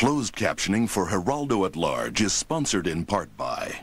Closed captioning for Geraldo at Large is sponsored in part by